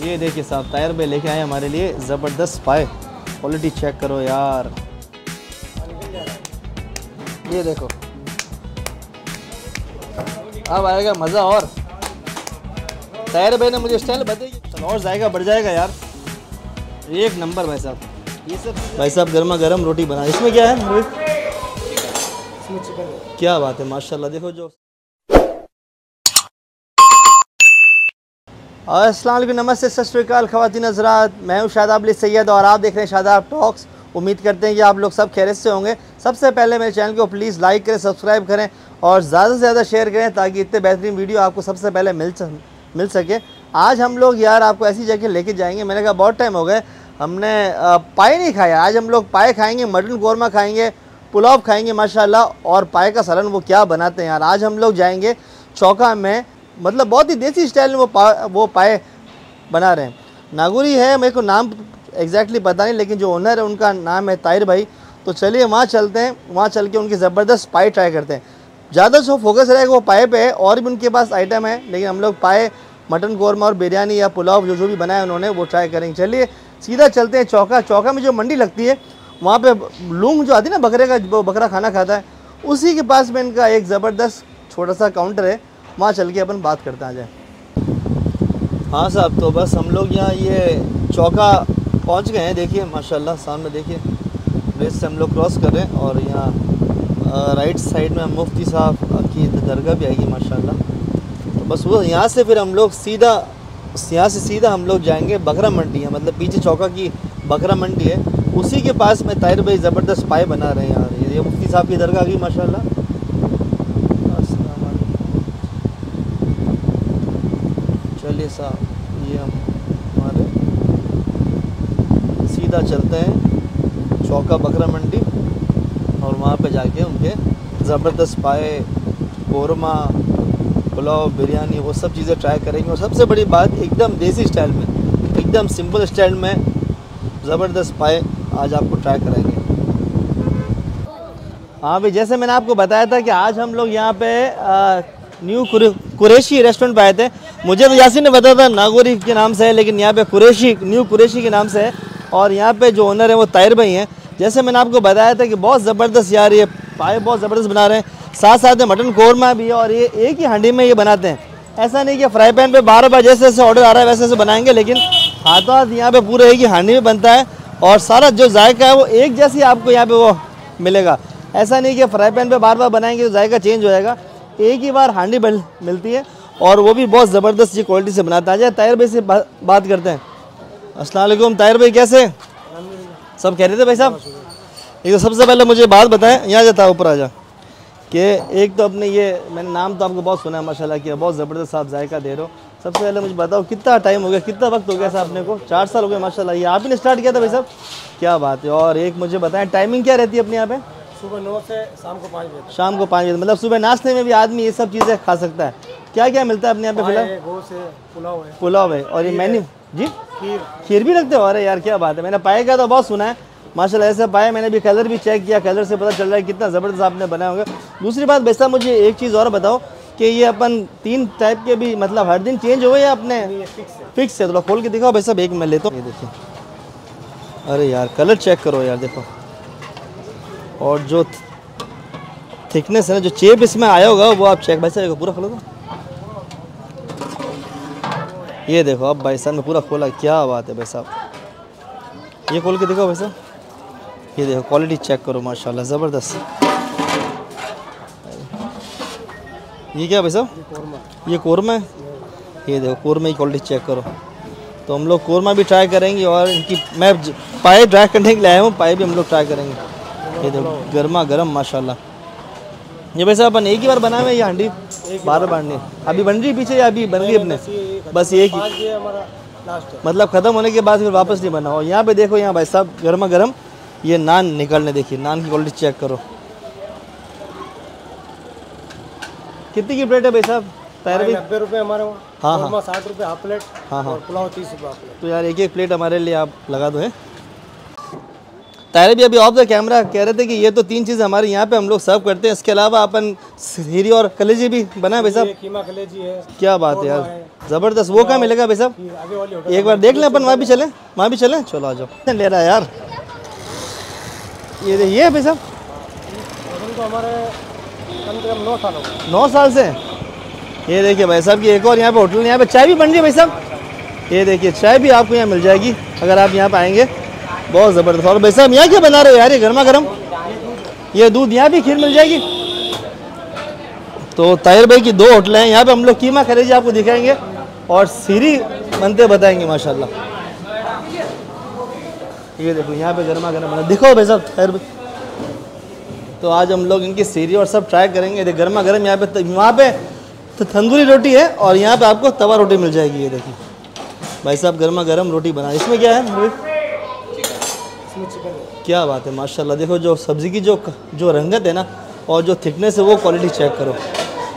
ये देखिए साहब टायर पे लेके आए हमारे लिए ज़बरदस्त पाए। क्वालिटी चेक करो यार। ये देखो। अब आएगा मज़ा और। टायर भाई ने मुझे स्टाइल बताइए चलो और जाएगा बढ़ जाएगा यार। एक नंबर भाई साहब। ये सब भाई साहब गर्मा गर्म रोटी बना। इसमें क्या है? क्या बात है माशाल्लाह। देखो जो वालेकुम, नमस्ते, सत श्रीकाल खवातीन हजरात। मैं हूँ शादाब अली सैयद और आप देख रहे हैं शादाब टॉक्स। उम्मीद करते हैं कि आप लोग सब खैरियत से होंगे। सबसे पहले मेरे चैनल को प्लीज़ लाइक करें, सब्सक्राइब करें और ज़्यादा से ज़्यादा शेयर करें ताकि इतने बेहतरीन वीडियो आपको सबसे पहले मिल मिल सके। आज हम लोग यार आपको ऐसी जगह लेके जाएँगे, मैंने कहा बहुत टाइम हो गए। हमने पाए नहीं खाया। आज हम लोग पाए खाएँगे, मटन कौरमा खाएँगे, पुलाव खाएँगे, माशाल्लाह, और पाए का सलन वो क्या बनाते हैं यार। आज हम लोग जाएँगे चौका में मतलब बहुत ही देसी स्टाइल में वो पा, वो पाए बना रहे हैं। नागुरी है, मेरे को नाम एग्जैक्टली पता नहीं, लेकिन जो ओनर है, उनका नाम है ताहिर भाई। तो चलिए, वहाँ चलते हैं, वहाँ चल के उनकी ज़बरदस्त पाए ट्राई करते हैं। ज़्यादा जो फोकस रहेगा वो पाए पे है, और भी उनके पास आइटम है, लेकिन हम लोग पाए, मटन कौरमा और बिरयानी या पुलाव जो जो भी बनाया उन्होंने, वो ट्राई करेंगे। चलिए, सीधा चलते हैं चौका। चौका में जो मंडी लगती है, वहाँ पे लूंग जो आती है ना, बकरे का वो बकरा खाना खाता है, उसी के पास में इनका एक ज़बरदस्त छोटा सा काउंटर है। वहाँ चल के अपन बात करते आ जाए हाँ साहब तो बस हम लोग यहाँ ये चौका पहुँच गए हैं, देखिए, माशाल्लाह, सामने देखिए। प्लेस से हम लोग क्रॉस कर रहे हैं और यहाँ राइट साइड में मुफ्ती साहब की दरगाह भी आएगी, माशाल्लाह। तो बस वो यहाँ से फिर हम लोग सीधा, यहाँ से सीधा हम लोग जाएँगे बकरा मंडी है मतलब पीछे चौका की बकरा मंडी है। उसी के पास में ताहिर भाई ज़बरदस्त पाए बना रहे हैं यार, ये मुफ्ती साहब की दरगाह आ गई माशाल्लाह अस्सलाम चलिए साहब ये हम हमारे सीधा चलते हैं चौका बकरा मंडी और वहाँ पे जाके उनके ज़बरदस्त पाए कौरमा पुलाव बिरयानी वो सब चीज़ें ट्राई करेंगे और सबसे बड़ी बात एकदम देसी स्टाइल में एकदम सिंपल स्टाइल में ज़बरदस्त पाए आज आपको ट्राई कराएँगे। हाँ भाई जैसे मैंने आपको बताया था कि आज हम लोग यहाँ पे आ, न्यू कुरेशी रेस्टोरेंट पे आए थे। मुझे तो यासिन ने बताया था, नागोरी के नाम से है, लेकिन यहाँ पे कुरेशी, न्यू कुरेशी के नाम से है। और यहाँ पे जो ओनर है, वो ताहिर भाई हैं। जैसे मैंने आपको बताया था कि बहुत ज़बरदस्त यार ये पाए, बहुत ज़बरदस्त बना रहे हैं। साथ साथ में मटन कौरमा भी है, और ये एक ही हांडी में ये बनाते हैं। ऐसा नहीं कि फ्राई पैन पे बार बार जैसे जैसे ऑर्डर आ रहा है, वैसे वैसे बनाएँगे, लेकिन हाथों हाथ यहाँ पे पूरे एक ही हांडी में बनता है। और सारा जो जायका है, वो एक जैसी आपको यहाँ पे वो मिलेगा। ऐसा नहीं कि फ्राई पैन पे बार बार बनाएँगे तो जायका चेंज हो जाएगा। एक ही बार हांडी बन मिलती है और वो भी बहुत ज़बरदस्त ये क्वालिटी से बनाता है। जाए ताहिर भाई से बा, बात करते हैं। वालेकुम। ताहिर भाई कैसे सब कह रहे थे भाई साहब? एक तो सबसे पहले मुझे बात बताएँ यहाँ जाता ऊपर आ जा कि एक तो अपने ये मैंने नाम तो आपको बहुत सुना है माशाल्लाह किया बहुत ज़बरदस्त आप जायका दे रहे हो। सबसे पहले मुझे बताओ कितना टाइम हो गया कितना वक्त हो गया साहब अपने को? चार साल हो गए माशाल्लाह ये आप ही ने स्टार्ट किया था भाई साहब? क्या बात है और एक मुझे बताएँ टाइमिंग क्या रहती है अपने यहाँ पे? सुबह नौ से शाम को पाँच बजे शाम को पाँच बजे मतलब सुबह नाश्ते में भी आदमी ये सब चीज़ें खा सकता है। क्या क्या मिलता है अपने यहाँ पे फ़िलहाल है पुलाव है। पुलाव है। और ये मेन्यू जी? खीर। खीर भी रखते हो? अरे यार क्या बात है। मैंने पाए का तो बहुत सुना है। माशाल्लाह ऐसे पाए मैंने भी कलर भी चेक किया। कलर से पता चल रहा है कितना ज़बरदस्त आपने बनाया होगा। दूसरी बात वैसा मुझे एक चीज़ और बताओ कि ये अपन तीन टाइप के भी मतलब हर दिन चेंज हुए या अपने? फिक्स है। फिक्स है थोड़ा खोल के दिखाओ। भाई साहब एक मैं लेता हूँ ये देखिए। अरे यार कलर चेक करो यार देखो। और जो थिकनेस है ना जो चेप इसमें आया होगा वो आप चेक भाई साहब पूरा खोलो तो। ये देखो अब भाई साहब ने पूरा खोला क्या बात है भाई साहब। ये खोल के देखो भाई साहब। ये देखो क्वालिटी चेक करो माशाल्लाह ज़बरदस्त। ये क्या भाई साहब? ये कौरमा। है? ये देखो कौरमा की क्वालिटी चेक करो। तो हम लोग कौरमा भी ट्राई करेंगे और इनकी मैं पाए ड्राई करने के लिए आया हूँ पाए भी हम लोग ट्राई करेंगे। ये देखो गर्मा गर्म माशाल्लाह। ये वैसे अपन एक ही बार बनाए हुए हैं ये हांडी? बार बार नहीं। अभी बन रही पीछे या अभी बन गई अपने? बस एक ही। है। मतलब ख़त्म होने के बाद फिर वापस नहीं बना और यहाँ पे देखो यहाँ भाई साहब गर्मा गर्म। ये नान निकलने देखिए नान की क्वालिटी चेक करो। कितनी की प्लेट है भाई साहब? तायर नब्बे रुपये हमारे वहाँ। हाँ, साठ रुपये हाफ़ प्लेट हाँ हाँ। पुलाव तीस रुपये तो यार एक एक प्लेट हमारे लिए आप लगा दो है। तारे भी अभी ऑफ़ द कैमरा कह रहे थे कि ये तो तीन चीज़ हमारे यहाँ पे हम लोग सर्व करते हैं। इसके अलावा अपन सीरी और कलेजी भी बना है भाई साहब। कीमा कलेजी है। क्या बात है यार। ज़बरदस्त वो कहाँ मिलेगा भाई साहब? एक बार देख लें अपन वहाँ भी चलें वहाँ भी चलें। चलो आ जाओ। ले रहा है यार। ये ये है भाई साहब। साल नौ साल से? ये देखिए भाई साहब की एक और यहाँ पे होटल यहाँ पे चाय भी बन रही है भाई साहब। ये देखिए चाय भी आपको यहाँ मिल जाएगी अगर आप यहाँ पे आएँगे। बहुत ज़बरदस्त। और भाई साहब यहाँ क्या बना रहे हो यार? ये गर्मा गर्म। ये दूध यहाँ भी खीर मिल जाएगी। तो ताहिर भाई की दो होटलें हैं, यहाँ पे हम लोग कीमा खरीदी आपको दिखाएँगे। और सीरी बनते बताएँगे, माशाल्लाह। ये देखो, यहाँ पे गर्मा गर्म बना। दिखो भाई साहब, ताहिर भाई। तो आज हम लोग इनकी सीरी और सब ट्राई करेंगे। देखिए गर्मा गर्म यहाँ पे वहाँ पे तो तंदूरी रोटी है और यहाँ पे आपको तवा रोटी मिल जाएगी, ये देखिए। भाई साहब, गर्मा गर्म रोटी बना। इसमें क्या है भाई? इसमें चिकन है क्या बात है, माशाल्लाह। देखो जो सब्ज़ी की जो जो रंगत है ना, और जो थिकनेस है, वो क्वालिटी चेक करो।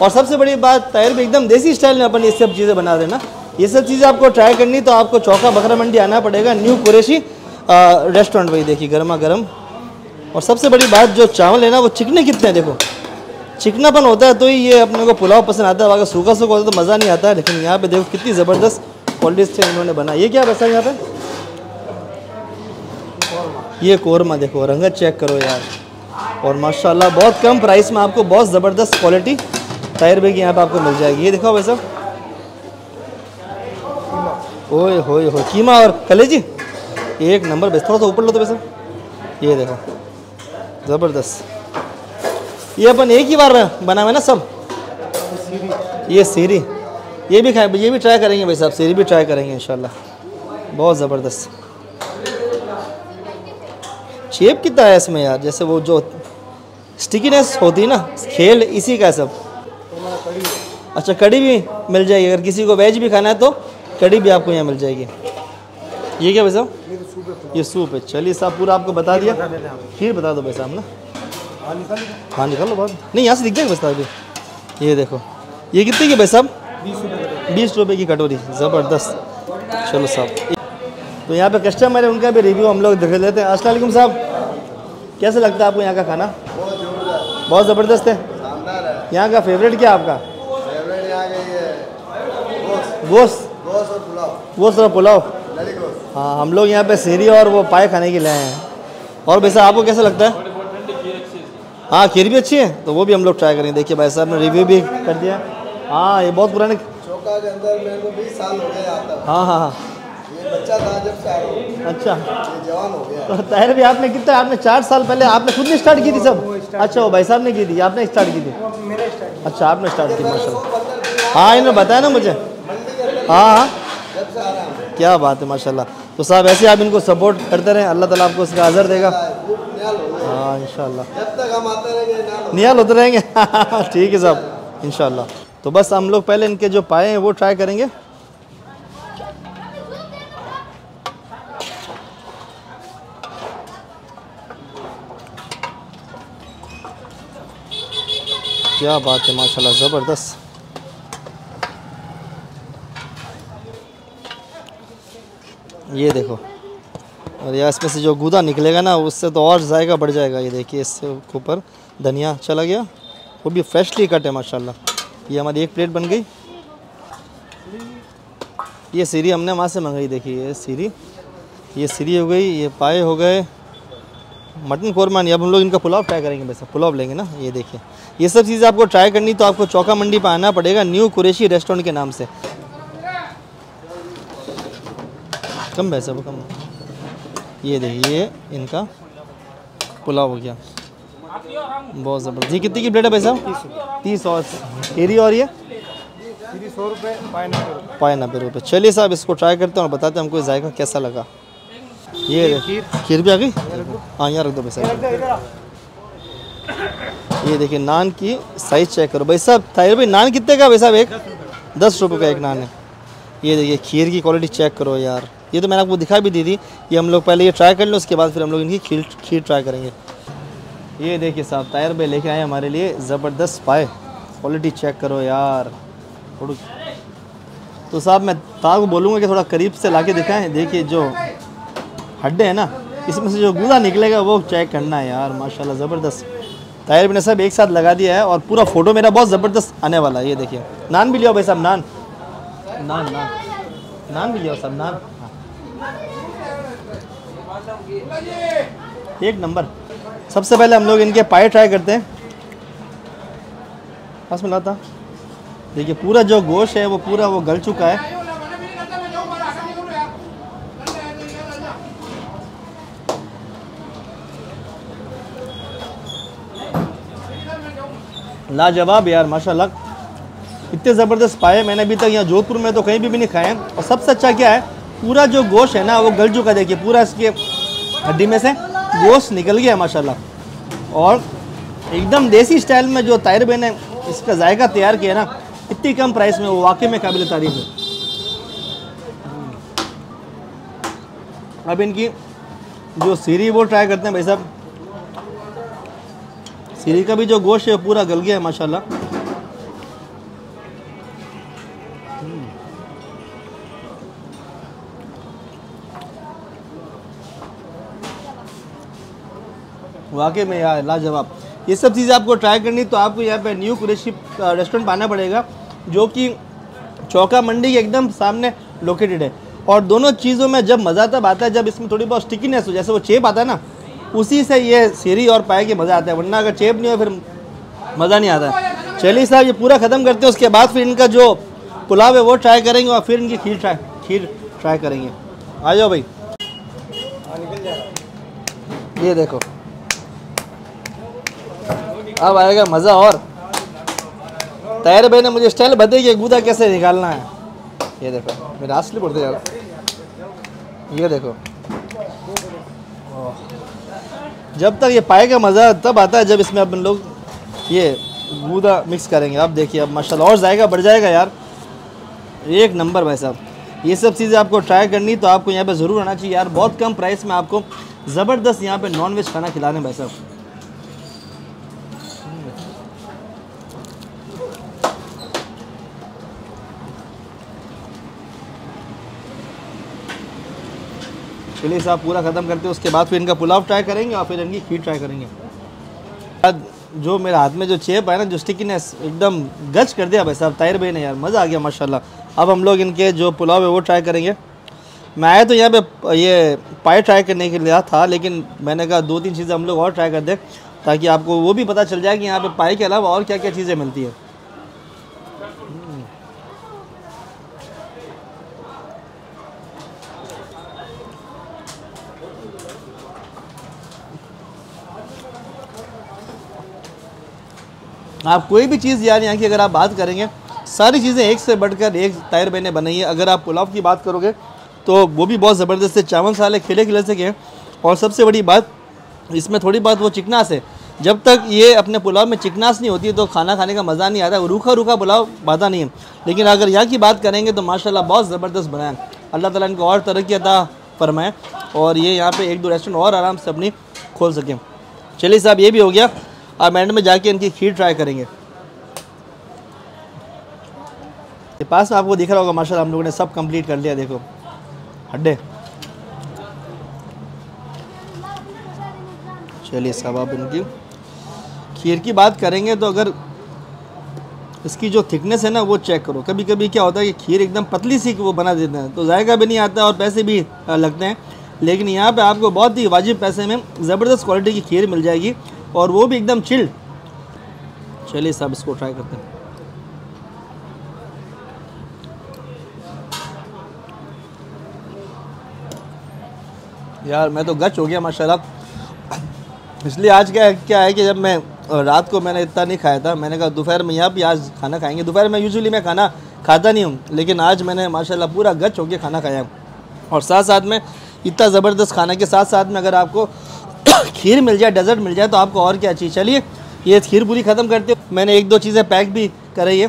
और सबसे बड़ी बात, तायर भी एकदम देसी स्टाइल में अपन ये सब चीज़ें बना रहे ना। ये सब चीज़ें आपको ट्राई करनी तो आपको चौका बकरा मंडी आना पड़ेगा न्यू कुरेशी रेस्टोरेंट वही देखिए गर्मा गर्म और सबसे बड़ी बात, जो चावल है ना, वो चिकने कितने हैं, देखो। चिकनापन होता है तो ही ये अपने को पुलाव पसंद आता है, अगर सूखा सूखा होता है तो मज़ा नहीं आता है, लेकिन यहाँ पे देखो कितनी ज़बरदस्त क्वालिटी से इन्होंने बना ये क्या बसा यहाँ पे? ये कोरमा देखो रंगत चेक करो यार। और माशाल्लाह, बहुत कम प्राइस में आपको बहुत ज़बरदस्त क्वालिटी टायर बैग यहाँ पे आपको मिल जाएगी। ये देखो भाई साहब। ओए होए हो कीमा और कलेजी एक नंबर बेस थोड़ा सा ऊपर लो तो वैसे ये देखो, ज़बरदस्त। ये अपन एक ही बार बना हुआ है ना सब? ये सीरी। ये भी खाए ये भी ट्राई करेंगे भाई साहब, सीरी भी ट्राई करेंगे, इंशाल्लाह। बहुत ज़बरदस्त। शेप कितना है इसमें यार? जैसे वो जो स्टिकीनेस होती ना, खेल इसी का है सब। अच्छा कड़ी भी मिल जाएगी। अगर किसी को वेज भी खाना है तो कड़ी भी आपको यहाँ मिल जाएगी। ये क्या भाई साहब? ये सूप है। चलिए साहब, पूरा आपको बता दिया। खीर बता दो भाई साहब, ना। हाँ निकाल लो बात नहीं, यहाँ से दिख जाएगा बस अभी ये देखो। ये कितने की भाई साहब? बीस रुपये की कटोरी। ज़बरदस्त। चलो साहब। तो यहाँ पे कस्टमर है उनका भी रिव्यू हम लोग देख लेते हैं। अस्सलाम साहब। कैसे लगता है आपको यहाँ का खाना? बहुत ज़बरदस्त। है। यहाँ का फेवरेट क्या आपका? फेवरेट यहाँ का ये गोश्त। गोश्त। और पुलाव। हाँ हम लोग यहाँ पे सीरी और वो पाए खाने के लिए आए हैं। और वैसे आपको कैसा लगता है? हाँ। खीर भी अच्छी है तो वो भी हम लोग ट्राई करेंगे। देखिए भाई साहब ने रिव्यू भी कर दिया। हाँ ये बहुत पुराने चौका के अंदर मेरे को बीस साल हो गए आता हाँ हाँ हाँ। बच्चा था जब से आ रहा हूँ। अच्छा। ये जवान हो गया तो ताहिर भी आपने कितना आपने चार साल पहले आपने खुद ने स्टार्ट की थी सब? अच्छा वो भाई साहब ने की थी आपने स्टार्ट की थी? अच्छा आपने स्टार्ट की दिन हाँ इन्होंने बताया ना मुझे। हाँ हाँ। क्या बात है माशाल्लाह। तो साहब ऐसे आप इनको सपोर्ट करते रहें अल्लाह ताला आपको उसका अजर देगा। हो रहेंगे न्याल होते रहेंगे। ठीक है साहब इंशाल्लाह। तो बस हम लोग पहले इनके जो पाए हैं वो ट्राई करेंगे। क्या बात है, माशाल्लाह, ज़बरदस्त। ये देखो, और यार इसमें से जो गूदा निकलेगा ना, उससे तो और जायका बढ़ जाएगा। ये देखिए, इससे ऊपर धनिया चला गया। वो भी फ्रेशली कट है, माशाल्लाह। ये हमारी एक प्लेट बन गई। ये सीरी हमने वहाँ से मंगाई, देखिए, ये सीरी। ये सीरी हो गई, ये पाए हो गए। मटन कौरमा नहीं अब हम लोग इनका पुलाव ट्राई करेंगे वैसे पुलाव लेंगे ना ये देखिए। ये सब चीज़ें आपको ट्राई करनी तो आपको चौका मंडी पर आना पड़ेगा न्यू कुरेशी रेस्टोरेंट के नाम से। कम पैसा वो कम। ये देखिए इनका पुलाव हो गया। बहुत ज़बरदस्त। ये कितनी की प्लेट है भाई साहब? तीस और एरी और ये? सौ रुपये नब्बे रुपये चलिए साहब इसको ट्राई करते हैं और बताते हैं हमको जायका कैसा लगा। ये खीर। खीर भी आ गई? हाँ यहाँ रख दो भाई साहब। ये देखिए नान की साइज़ चेक करो। भाई साहब ताहिर भाई नान कितने का भाई साहब एक? दस रुपये का। एक नान है। ये देखिए खीर की क्वालिटी चेक करो यार। ये तो मैंने आपको दिखा भी दी थी ये हम लोग पहले ये ट्राई कर लो उसके बाद फिर हम लोग इनकी खीर खीर ट्राई करेंगे। ये देखिए साहब तायर भाई लेके आए हमारे लिए ज़बरदस्त पाए। क्वालिटी चेक करो यार। थोड़ी तो साहब मैं तार को बोलूँगा कि थोड़ा करीब से ला के दिखाएँ। देखिए जो हड्डे हैं ना, इसमें से जो गूदा निकलेगा वो चेक करना है यार, माशाल्लाह, ज़बरदस्त। ताहिर मैंने सब एक साथ लगा दिया है और पूरा फ़ोटो मेरा बहुत ज़बरदस्त आने वाला है, ये देखिए। नान भी लिया भाई साहब, नान। नान नान। नान भी लिया साहब, नान। हाँ। एक नंबर। सबसे पहले हम लोग इनके पाए ट्राई करते हैं। बस मिला था देखिए, पूरा जो गोश्त है, वो पूरा वो गल चुका है। लाजवाब यार माशाल्लाह। इतने ज़बरदस्त पाए मैंने अभी तक यहाँ जोधपुर में तो कहीं भी, भी नहीं खाए हैं। और सबसे अच्छा क्या है पूरा जो गोश्त है ना वो गल चुका देखिए पूरा इसके हड्डी में से गोश्त निकल गया माशाल्लाह। और एकदम देसी स्टाइल में जो तायर बहन ने इसका जायका तैयार किया ना इतनी कम प्राइस में वो वाकई में काबिल तारीफ़ है। अब इनकी जो सीरी वो ट्राई करते हैं भाई साहब। सीरी का भी जो गोश्त है, पूरा गल गया है, माशाल्लाह। वाकई में यार, लाजवाब। ये सब चीज़ें आपको ट्राई करनी तो आपको यहाँ पे न्यू कुरेशी रेस्टोरेंट पाना पड़ेगा, जो कि चौका मंडी के एकदम सामने लोकेटेड है। और दोनों चीज़ों में जब मज़ा तब आता है, जब इसमें थोड़ी बहुत स्टिकीनेस हो, जैसे वो चेप आता है ना उसी से ये सीरी और पाए के मज़ा आता है, वरना अगर चेप नहीं हो फिर मज़ा नहीं आता। चलिए साहब, ये पूरा ख़त्म करते हैं, उसके बाद फिर इनका जो पुलाव है वो ट्राई करेंगे और फिर इनकी खीर ट्राई खीर ट्राई करेंगे। आ जाओ भाई। ये देखो। अब आएगा मज़ा और। तैयार भाई ने मुझे स्टाइल बताई कि गूदा कैसे निकालना है। ये देखो, मेरे असली पड़ते यार ये देखो। जब तक ये पाए का मज़ा, तब आता है जब इसमें अपन लोग ये गूदा मिक्स करेंगे। आप देखिए, अब माशाल्लाह और जाएगा बढ़ जाएगा यार। एक नंबर भाई साहब। ये सब चीज़ें आपको ट्राई करनी तो आपको यहाँ पे ज़रूर आना चाहिए यार। बहुत कम प्राइस में आपको ज़बरदस्त यहाँ पे नॉन वेज खाना खिलाने भाई साहब। चलिए साहब पूरा ख़त्म करते हैं, उसके बाद फिर इनका पुलाव ट्राई करेंगे और फिर इनकी खीर ट्राई करेंगे। जो मेरे हाथ में जो चेप है ना जो स्टिकीनेस एकदम गच कर दिया भाई साहब ताहिर भाई ने यार, मज़ा आ गया, माशाल्लाह। अब हम लोग इनके जो पुलाव है वो ट्राई करेंगे। मैं आया तो यहाँ पे ये पाए ट्राई करने के लिए था, लेकिन मैंने कहा दो तीन चीज़ें हम लोग और ट्राई कर दें, ताकि आपको वो भी पता चल जाए कि यहाँ पे पाए के अलावा और क्या क्या चीज़ें मिलती है। आप कोई भी चीज़ यार यहाँ की अगर आप बात करेंगे, सारी चीज़ें एक से बढ़कर एक टायर बहने बनाई है। अगर आप पुलाव की बात करोगे तो वो भी बहुत ज़बरदस्त है। चावल साले खिले खिले से के और सबसे बड़ी बात, इसमें थोड़ी बात वो चिकनास है। जब तक ये अपने पुलाव में चिकनास नहीं होती तो खाना खाने का मज़ा नहीं आता। रूखा रूखा पुलाव बाधा नहीं है। लेकिन अगर यहाँ की बात करेंगे तो माशाल्लाह बहुत ज़बरदस्त बनाए अल्लाह ताला इनको और तरक्की अदा फरमाएँ। और ये यहाँ पे एक दो रेस्टोरेंट और आराम से अपनी खोल सकें। चलिए साहब, ये भी हो गया। अब एंड में जाके इनकी खीर ट्राई करेंगे। ये पास में आपको दिख रहा होगा, माशाल्लाह, हम लोगों ने सब कंप्लीट कर लिया, देखो। हड्डे। चलिए, सब आप इनकी खीर की बात करेंगे तो अगर इसकी जो थिकनेस है ना, वो चेक करो। कभी कभी क्या होता है कि खीर एकदम पतली सी वो बना देते हैं तो जायका भी नहीं आता और पैसे भी लगते हैं। लेकिन यहाँ पे आपको बहुत ही वाजिब पैसे में ज़बरदस्त क्वालिटी की खीर मिल जाएगी। और वो भी एकदम चिल्ड चलिए सब इसको ट्राई करते हैं। यार, मैं तो गच हो गया, माशाल्लाह। इसलिए आज क्या क्या है कि जब मैं रात को मैंने इतना नहीं खाया था। मैंने कहा, दोपहर में यहाँ भी आज खाना खाएँगे। दोपहर में यूजुअली मैं खाना खाता नहीं हूँ, लेकिन आज मैंने, माशाल्लाह, पूरा गच होकर खाना खाया और साथ साथ में इतना ज़बरदस्त खाना के साथ साथ में अगर आपको खीर मिल जाए डेजर्ट मिल जाए तो आपको और क्या चाहिए? चलिए, ये खीर पूरी ख़त्म करते मैंने एक दो चीज़ें पैक भी कराई है,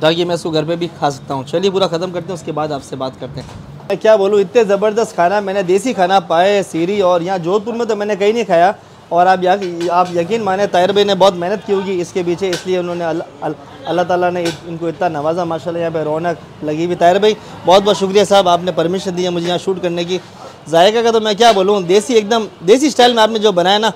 ताकि मैं इसको घर पे भी खा सकता हूँ। चलिए, पूरा ख़त्म करते हैं, उसके बाद आपसे बात करते हैं। मैं क्या बोलूँ, इतने ज़बरदस्त खाना, मैंने देसी खाना पाए सीरी, और यहाँ जोधपुर में तो मैंने कहीं नहीं खाया। और आप यहाँ आप यकीन माने तायर भाई ने बहुत मेहनत की होगी इसके पीछे, इसलिए उन्होंने अल्लाह ताला ने इनको इतना नवाजा, माशाल्लाह, यहाँ पे रौनक लगी हुई तायर भाई बहुत बहुत शुक्रिया साहब, आपने परमिशन दी है मुझे यहाँ शूट करने की। जायका का तो मैं क्या बोलूँ देसी एकदम देसी स्टाइल में आपने जो बनाया ना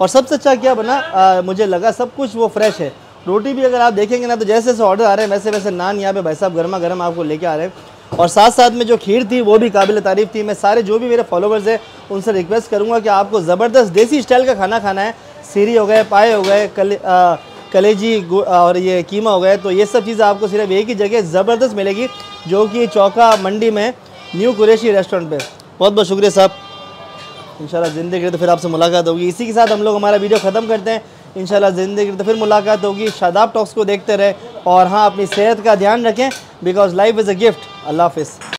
और सबसे अच्छा क्या बना आ, मुझे लगा सब कुछ वो फ्रेश है। रोटी भी अगर आप देखेंगे ना तो जैसे जैसे ऑर्डर आ रहे हैं वैसे वैसे नान यहाँ पे भाई साहब गर्मा गर्म आपको लेके आ रहे हैं। और साथ साथ में जो खीर थी वो भी काबिल तारीफ़ थी। मैं सारे जो भी मेरे फॉलोवर्स हैं उनसे रिक्वेस्ट करूँगा कि आपको ज़बरदस्त देसी स्टाइल का खाना खाना है। सीरी हो गए पाए हो गए कल आ, कलेजी और ये कीमा हो गए तो ये सब चीज़ें आपको सिर्फ़ एक ही जगह ज़बरदस्त मिलेगी जो कि चौका मंडी में न्यू कुरेशी रेस्टोरेंट पे। बहुत बहुत शुक्रिया साहब। इंशाल्लाह ज़िंदगी तो फिर आपसे मुलाकात होगी। इसी के साथ हम लोग हमारा वीडियो ख़त्म करते हैं। इंशाल्लाह ज़िंदगी तो फिर मुलाकात होगी। शादाब टॉक्स को देखते रहे और हाँ अपनी सेहत का ध्यान रखें। Because life is a gift अल्लाह हाफिज़।